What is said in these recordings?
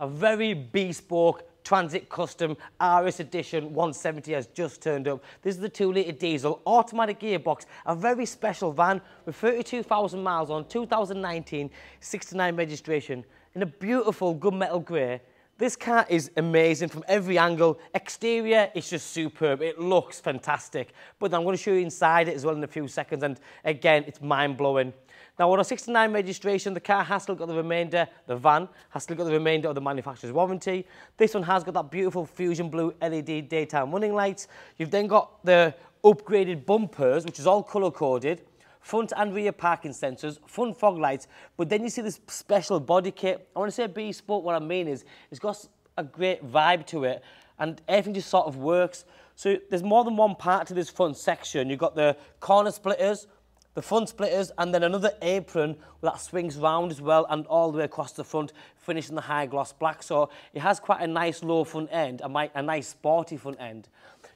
A very bespoke Transit Custom RS Edition 170 has just turned up. This is the 2 litre diesel automatic gearbox, a very special van with 32,000 miles on, 2019, 69 registration, in a beautiful gunmetal grey. This car is amazing from every angle. Exterior it's just superb. It looks fantastic. But I'm going to show you inside it as well in a few seconds. And again, it's mind-blowing. Now, on a 69 registration, the car has still got the remainder, the van has still got the remainder of the manufacturer's warranty. This one has got that beautiful Fusion Blue LED daytime running lights. You've then got the upgraded bumpers, which is all colour-coded, front and rear parking sensors, front fog lights, but then you see this special body kit. I want to say bespoke, what I mean is it's got a great vibe to it and everything just sort of works. So there's more than one part to this front section. You've got the corner splitters, the front splitters and then another apron that swings round as well and all the way across the front finishing the high gloss black so it has quite a nice low front end a, a nice sporty front end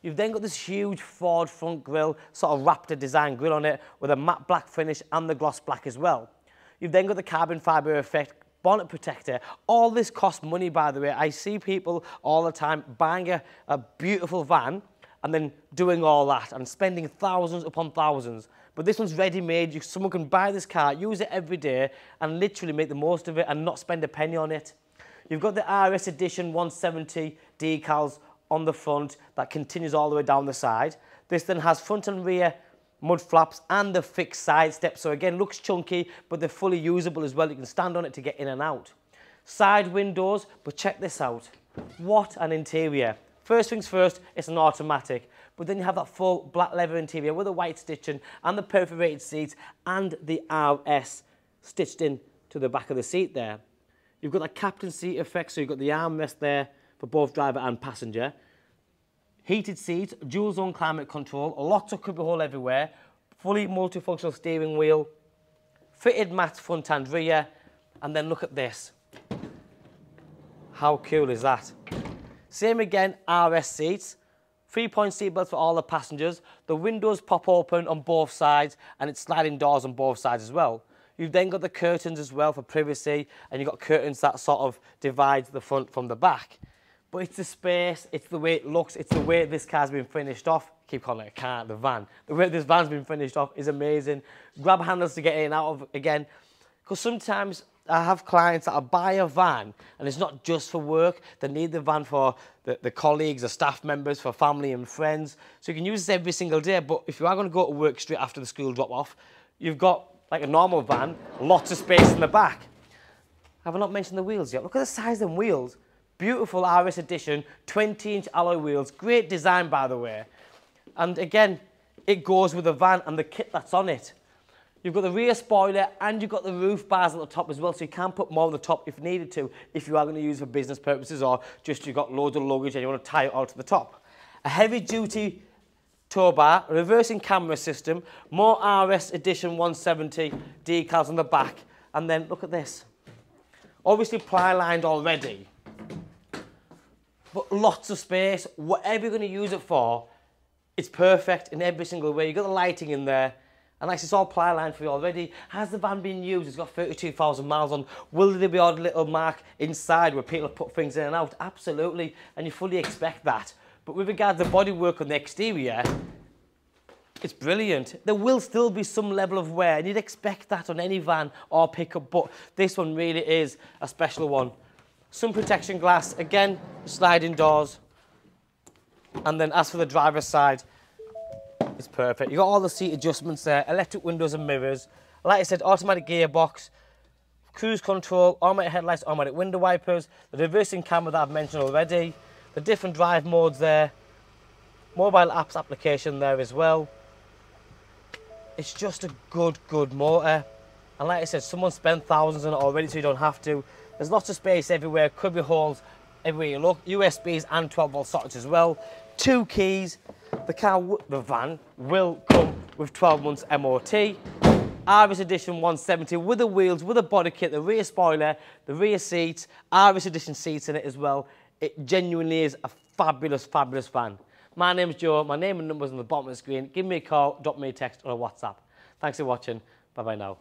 you've then got this huge Ford front grille sort of Raptor design grille on it with a matte black finish and the gloss black as well you've then got the carbon fibre effect bonnet protector. All this costs money, by the way. I see people all the time buying a, a beautiful van and then doing all that and spending thousands upon thousands. But this one's ready-made. Someone can buy this car, use it every day, and literally make the most of it and not spend a penny on it. You've got the RS Edition 170 decals on the front that continues all the way down the side. This then has front and rear mud flaps and the fixed side steps. So again, looks chunky, but they're fully usable as well. You can stand on it to get in and out. Side windows, but check this out. What an interior. First things first, it's an automatic. But then you have that full black leather interior with the white stitching and the perforated seats and the RS stitched in to the back of the seat there. You've got that captain seat effect, so you've got the armrest there for both driver and passenger. Heated seats, dual zone climate control, lots of cubby hole everywhere, fully multifunctional steering wheel, fitted mats front and rear, and then look at this. How cool is that? Same again, RS seats. Three-point seatbelts for all the passengers. The windows pop open on both sides and it's sliding doors on both sides as well. You've then got the curtains as well for privacy and you've got curtains that sort of divide the front from the back. But it's the space, it's the way it looks, it's the way this car's been finished off. I keep calling it a car, the van. The way this van's been finished off is amazing. Grab handles to get in and out of again. Because sometimes I have clients that buy a van and it's not just for work. They need the van for the, the colleagues, the staff members, for family and friends. So you can use this every single day. But if you are going to go to work straight after the school drop off, you've got like a normal van, lots of space in the back. Have I not mentioned the wheels yet? Look at the size of them wheels. Beautiful RS Edition, 20-inch alloy wheels. Great design, by the way. And again, it goes with the van and the kit that's on it. You've got the rear spoiler and you've got the roof bars at the top as well, so you can put more on the top if needed to, if you are going to use for business purposes or just you've got loads of luggage and you want to tie it all to the top. A heavy-duty tow bar, reversing camera system, more RS Edition 170 decals on the back, and then look at this. Obviously ply lined already, but lots of space. Whatever you're going to use it for, it's perfect in every single way. You've got the lighting in there, and like it's all ply line for you already. Has the van been used? It's got 32,000 miles on. Will there be odd little mark inside where people have put things in and out? Absolutely, and you fully expect that. But with regard to the bodywork on the exterior, it's brilliant. There will still be some level of wear, and you'd expect that on any van or pickup, but this one really is a special one. Sun protection glass, again, sliding doors. And then as for the driver's side, it's perfect. You've got all the seat adjustments there, electric windows and mirrors. Like I said, automatic gearbox, cruise control, automatic headlights, automatic window wipers, the reversing camera that I've mentioned already, the different drive modes there, mobile apps application there as well. It's just a good, good motor. And like I said, someone spent thousands on it already so you don't have to. There's lots of space everywhere, cubby holes everywhere you look, USBs and 12 volt sockets as well. Two keys, the car, the van, will come with 12 months MOT. RS Edition 170 with the wheels, with the body kit, the rear spoiler, the rear seats, RS Edition seats in it as well. It genuinely is a fabulous, fabulous van. My name's Joe. My name and number's on the bottom of the screen. Give me a call, drop me a text or a WhatsApp. Thanks for watching. Bye-bye now.